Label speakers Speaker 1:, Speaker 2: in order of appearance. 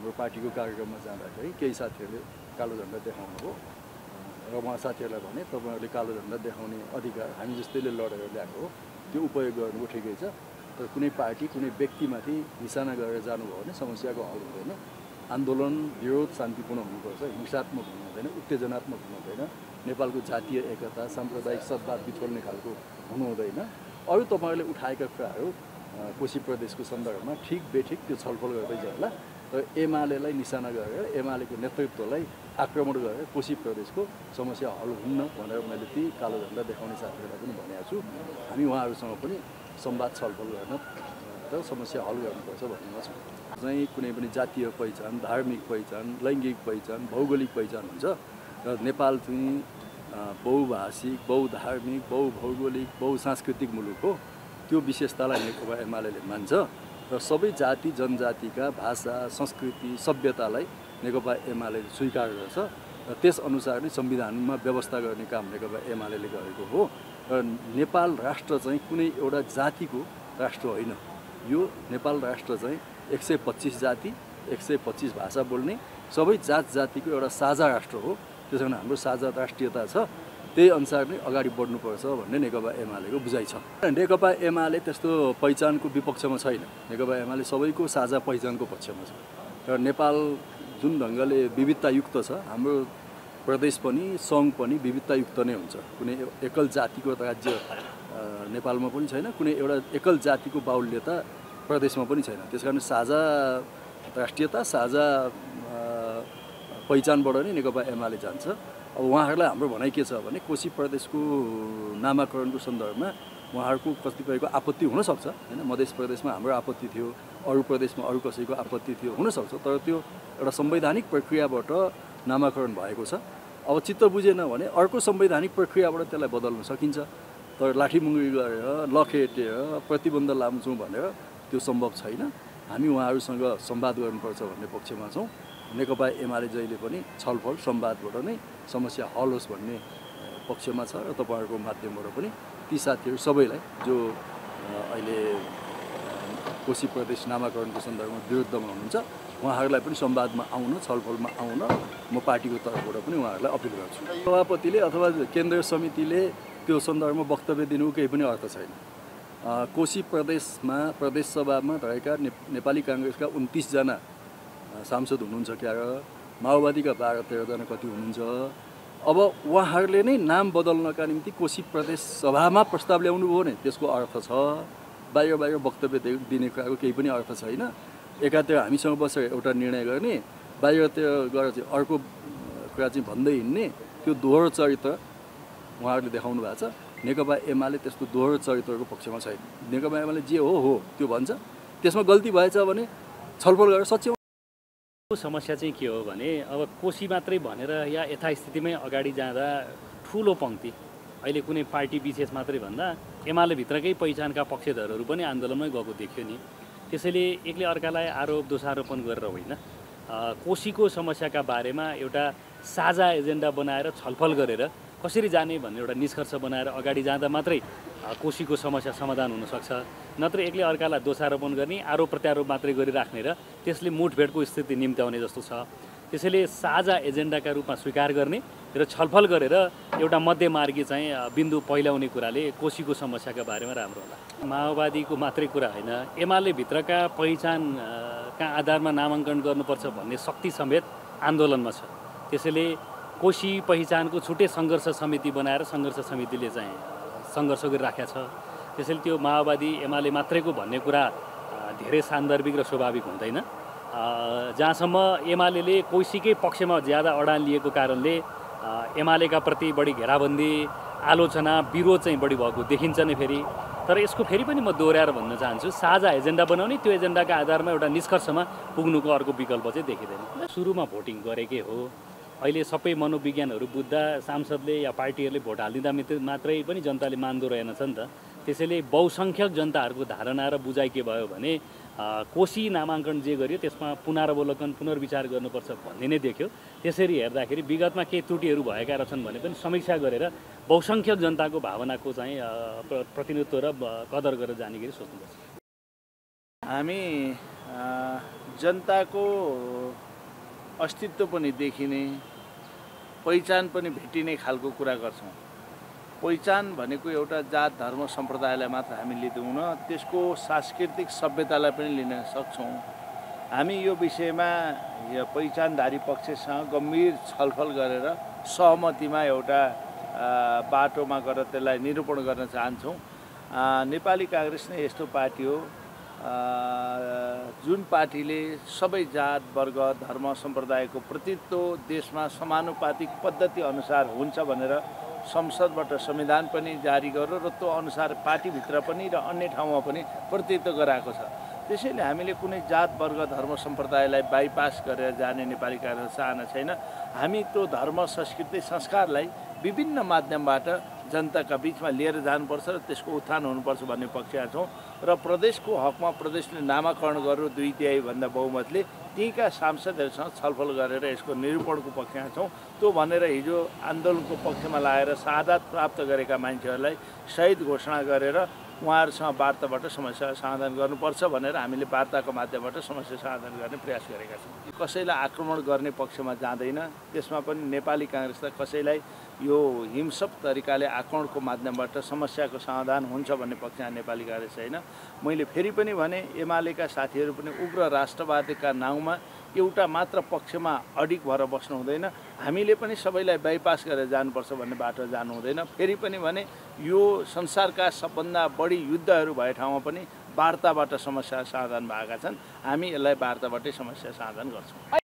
Speaker 1: हाम्रो पार्टीको कार्यक्रममा जाँदाखेरि केही साथीहरूले कालो झन्डा देखाउनु हो र उहाँ साथीहरूलाई भने तपाईँहरूले कालो झन्डा देखाउने अधिकार हामी जस्तैले लडेर ल्याएको हो त्यो उपयोग गर्नुको ठिकै छ। तर कुनै पार्टी कुनै व्यक्तिमाथि निशाना गरेर जानुभयो भने समस्याको हल हुँदैन। आन्दोलन विरोध शान्तिपूर्ण हुनुपर्छ हिंसात्मक हुनु हुँदैन उत्तेजनात्मक हुनु हुँदैन। नेपालको जातीय एकता साम्प्रदायिक सद्भाव बिछोड्ने खालको हुनु हुँदैन। अरू तपाईँहरूले उठाएका कुराहरू कोशी प्रदेशको सन्दर्भमा ठिक बेठिक त्यो छलफल गर्दै जाला र एमालेलाई निशाना गरेर एमालेको नेतृत्वलाई आक्रमण गरेर कोशी प्रदेशको समस्या हल हुन्न भनेर मैले ती कालो झन्डा देखाउने साथीहरूलाई पनि भनेको छु। हामी उहाँहरूसँग पनि संवाद छलफल गर्न र समस्या हल गर्नुपर्छ भन्नेमा छु। चाहिँ कुनै पनि जातीय पहिचान धार्मिक पहिचान लैङ्गिक पहिचान भौगोलिक पहिचान हुन्छ र नेपाल चाहिँ बहुभाषिक बहुधार्मिक बहुभौगोलिक बहुसांस्कृतिक मुलुक हो। त्यो विशेषतालाई नेकपा एमाले मान्छ। र सबै जाति जनजातिका भाषा संस्कृति सभ्यतालाई नेकपा एमाले स्वीकार गर्छ र त्यसअनुसार नै संविधानमा व्यवस्था गर्ने काम नेकपा एमाले गरेको हो र नेपाल राष्ट्र चाहिँ कुनै एउटा जातिको राष्ट्र होइन। यो नेपाल राष्ट्र चाहिँ एक सय पच्चिस जाति एक सय पच्चिस भाषा बोल्ने सबै जात जातिको एउटा साझा राष्ट्र हो। त्यस कारण हाम्रो साझा राष्ट्रियता छ। त्यही अनुसार नै अगाडि बढ्नुपर्छ भन्ने नेकपा एमालेको बुझाइ छ। नेकपा एमाले त्यस्तो पहिचानको विपक्षमा छैन। नेकपा एमाले सबैको साझा पहिचानको पक्षमा छ। र नेपाल जुन ढङ्गले विविधतायुक्त छ हाम्रो प्रदेश पनि सङ्घ पनि विविधतायुक्त नै हुन्छ। कुनै एकल जातिको राज्य नेपालमा पनि छैन कुनै एउटा एकल जातिको बाहुल्यता प्रदेशमा पनि छैन। त्यस कारण साझा राष्ट्रियता साझा पहिचानबाट नै नेकपा एमाले जान्छ। अब उहाँहरूलाई हाम्रो भनाइ के छ भने कोशी प्रदेशको नामाकरणको सन्दर्भमा उहाँहरूको कतिपयको आपत्ति हुनसक्छ होइन? मध्य प्रदेशमा हाम्रो आपत्ति थियो अरू प्रदेशमा अरू कसैको आपत्ति थियो हुनसक्छ। तर त्यो एउटा संवैधानिक प्रक्रियाबाट नामाकरण भएको छ। अब चित्त बुझेन भने अर्को संवैधानिक प्रक्रियाबाट त्यसलाई बदल्न सकिन्छ। तर लाठीमुङ्गी गरेर लखेटेर प्रतिबन्ध लाउँछौँ भनेर त्यो सम्भव छैन। हामी उहाँहरूसँग संवाद गर्नुपर्छ भन्ने पक्षमा छौँ। नेकपा एमाले जहिले पनि छलफल संवादबाट नै समस्या हल होस् भन्ने पक्षमा छ र तपाईँहरूको माध्यमबाट पनि ती साथीहरू सबैलाई जो अहिले कोशी प्रदेश नामाकरणको सन्दर्भमा विरुद्धमा हुनुहुन्छ उहाँहरूलाई पनि संवादमा आउन छलफलमा आउन म पार्टीको तर्फबाट पनि उहाँहरूलाई अपिल गर्छु। सभापतिले अथवा केन्द्रीय समितिले त्यो सन्दर्भमा वक्तव्य दिनुको केही पनि अर्थ छैन। कोशी प्रदेशमा प्रदेश सभामा रहेका नेपाली काङ्ग्रेसका उन्तिसजना सांसद हुनुहुन्छ क्या माओवादीका बाह्र तेह्रजना कति हुनुहुन्छ? अब उहाँहरूले नै नाम बदल्नका निम्ति कोशी प्रदेश सभामा प्रस्ताव ल्याउनु भयो भने त्यसको अर्थ छ बाहिर बाहिर वक्तव्य दिने कुराको केही पनि अर्थ छैन एकातिर हामीसँग बसेर एउटा निर्णय गर्ने बाहिरतिर गएर चाहिँ अर्को कुरा चाहिँ भन्दै हिँड्ने त्यो दोहोरो चरित्र उहाँहरूले देखाउनु भएको छ। नेकपा एमाले त्यस्तो दोहोरो चरित्रको पक्षमा छैन। नेकपा एमाले जे हो हो त्यो भन्छ। त्यसमा गल्ती भएछ भने छलफल गरेर सच्याउ
Speaker 2: समस्या चाहिँ के हो भने अब कोशी मात्रै भनेर या यथास्थितिमै अगाडि जाँदा ठुलो पङ्क्ति। अहिले कुनै पार्टी विशेष मात्रै भन्दा एमाले भित्रकै पहिचानका पक्षधरहरू पनि आन्दोलनमै गएको देखियो नि। त्यसैले एकले अर्कालाई आरोप दोषारोपण गरेर होइन अ, कोशीको समस्याका बारेमा एउटा साझा एजेन्डा बनाएर छलफल गरेर कसरी जाने भन्ने एउटा निष्कर्ष बनाएर अगाडि जाँदा मात्रै अ, कोशीको समस्या समाधान हुनसक्छ। नत्र एकले अर्कालाई दोषारोपण गर्ने आरोप प्रत्यारोप मात्रै गरिराख्ने र त्यसले मुठभेडको स्थिति निम्त्याउने जस्तो छ। त्यसैले साझा एजेन्डाका रूपमा स्वीकार गर्ने र छलफल गरेर एउटा मध्यमार्गी चाहिँ बिन्दु पहिल्याउने कुराले कोशीको समस्याका बारेमा राम्रो होला। माओवादीको मात्रै कुरा होइन एमाले भित्रका पहिचानका आधारमा नामाङ्कन गर्नुपर्छ भन्ने शक्ति समेत आन्दोलनमा छ। त्यसैले कोशी पहिचानको छुट्टै सङ्घर्ष समिति बनाएर सङ्घर्ष समितिले चाहिँ सङ्घर्ष गरिराखेको छ। त्यसैले त्यो माओवादी एमाले मात्रैको भन्ने कुरा धेरै सान्दर्भिक र स्वाभाविक हुँदैन। जहाँसम्म एमाले कोसीकै पक्षमा ज्यादा अडान लिएको कारणले एमालेका प्रति बढी घेराबन्दी आलोचना विरोध चाहिँ बढी भएको देखिन्छ नै फेरि। तर यसको फेरि पनि म दोहोऱ्याएर भन्न चाहन्छु साझा एजेन्डा बनाउने त्यो एजेन्डाका आधारमा एउटा निष्कर्षमा पुग्नुको अर्को विकल्प चाहिँ देखिँदैन। सुरुमा भोटिङ गरेकै हो। अहिले सबै मनोविज्ञानहरू बुझ्दा सांसदले या पार्टीहरूले भोट हालिदिँदा मात्रै पनि जनताले मान्दो रहेनछ नि त। त्यसैले बहुसङ्ख्यक जनताहरूको धारणा र बुझाइ के भयो भने कोशी नामाङ्कन जे गरियो त्यसमा पुनरावलोकन पुनर्विचार गर्नुपर्छ भन्ने नै देख्यो। त्यसरी हेर्दाखेरि विगतमा केही त्रुटिहरू भएका रहेछन् भने पनि समीक्षा गरेर बहुसङ्ख्यक जनताको भावनाको चाहिँ प्रतिनिधित्व र कदर गरेर जाने गरी सोच्नुपर्छ।
Speaker 3: हामी जनताको अस्तित्व पनि देखिने पहिचान पनि भेटिने खालको कुरा गर्छौँ। पहिचान भनेको एउटा जात धर्म सम्प्रदायलाई मात्र हामी लिँदैनौँ त्यसको सांस्कृतिक सभ्यतालाई पनि लिन सक्छौँ। हामी यो विषयमा यो पहिचानधारी पक्षसँग गम्भीर छलफल गरेर सहमतिमा एउटा बाटोमा गएर त्यसलाई निरूपण गर्न चाहन्छौँ। नेपाली काङ्ग्रेस नै यस्तो पार्टी हो। जुन पार्टीले सबै जात वर्ग धर्म सम्प्रदायको प्रतित्व देशमा समानुपातिक पद्धति अनुसार हुन्छ भनेर संसदबाट संविधान पनि जारी गर्यो र त्यो अनुसार पार्टीभित्र पनि र अन्य ठाउँमा पनि प्रतित्व गराएको छ। त्यसैले हामीले कुनै जात वर्ग धर्म सम्प्रदायलाई बाइपास गरेर जाने नेपाली काङ्ग्रेस चाहना छैन। हामी त्यो धर्म संस्कृति संस्कारलाई विभिन्न माध्यमबाट जनताका बिचमा लिएर जानुपर्छ र त्यसको उत्थान हुनुपर्छ भन्ने पक्षमा छौँ। र प्रदेशको हकमा प्रदेशले नामाकरण गर्यो दुई तिहाईभन्दा बहुमतले। त्यहीँका सांसदहरूसँग छलफल गरेर यसको निरूपणको पक्षमा छौँ। त्यो भनेर हिजो आन्दोलनको पक्षमा लागेर सादात प्राप्त गरेका मान्छेहरूलाई शहीद घोषणा गरेर उहाँहरूसँग वार्ताबाट समस्या समाधान गर्नुपर्छ भनेर हामीले वार्ताको माध्यमबाट समस्या समाधान गर्ने प्रयास गरेका छौँ। कसैलाई आक्रमण गर्ने पक्षमा जाँदैन। त्यसमा पनि नेपाली काङ्ग्रेसलाई कसैलाई यो हिंसक तरिकाले आक्रमणको माध्यमबाट समस्याको समाधान हुन्छ भन्ने पक्षमा नेपाली काङ्ग्रेस छैन। मैले फेरि पनि भने एमालेका साथीहरू पनि उग्र राष्ट्रवादका नाउँमा एउटा मात्र पक्षमा अडिक भएर बस्नु हुँदैन हामीले पनि सबैलाई बाइपास गरेर जानुपर्छ भन्ने बाटो जानु हुँदैन फेरि पनि भने यो संसारका सबभन्दा बढी युद्धहरू भए ठाउँमा पनि वार्ताबाट समस्या समाधान भएका छन्। हामी यसलाई वार्ताबाटै समस्या समाधान गर्छौँ।